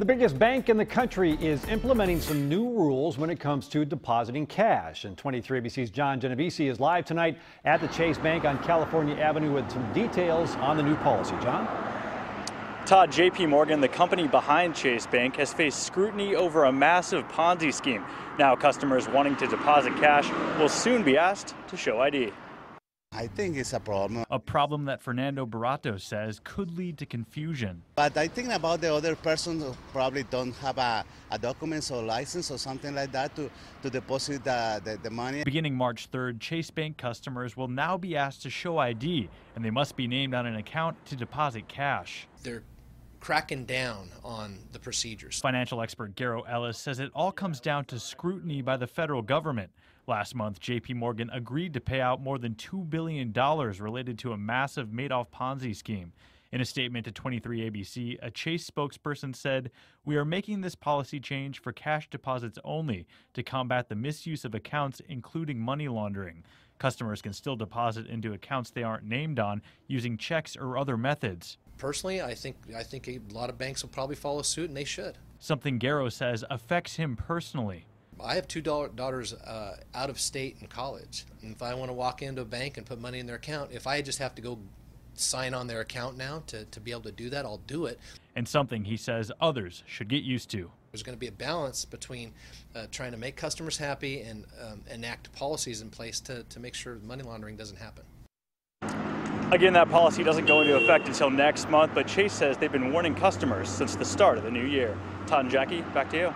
The biggest bank in the country is implementing some new rules when it comes to depositing cash. And 23 ABC's John Genovese is live tonight at the Chase Bank on California Avenue with some details on the new policy. John? Todd, JP Morgan, the company behind Chase Bank, has faced scrutiny over a massive Ponzi scheme. Now, customers wanting to deposit cash will soon be asked to show ID. I think it's a problem. A problem that Fernando Barato says could lead to confusion. But I think about the other person who probably don't have a, a document or license or something like that to, to deposit the, the, the money. Beginning March 3rd, Chase Bank customers will now be asked to show ID, and they must be named on an account to deposit cash. They're cracking down on the procedures. Financial expert Garrow Ellis says it all comes down to scrutiny by the federal government. Last month, JP Morgan agreed to pay out more than $2 billion related to a massive Madoff Ponzi scheme. In a statement to 23 ABC, a Chase spokesperson said, We are making this policy change for cash deposits only to combat the misuse of accounts, including money laundering. Customers can still deposit into accounts they aren't named on using checks or other methods. Personally, I think I think a lot of banks will probably follow suit, and they should. Something Garrow says affects him personally. I have two daughters uh, out of state in college. And if I want to walk into a bank and put money in their account, if I just have to go sign on their account now to, to be able to do that, I'll do it. And something he says others should get used to. There's going to be a balance between uh, trying to make customers happy and um, enact policies in place to, to make sure money laundering doesn't happen. Again, that policy doesn't go into effect until next month, but Chase says they've been warning customers since the start of the new year. Todd and Jackie, back to you.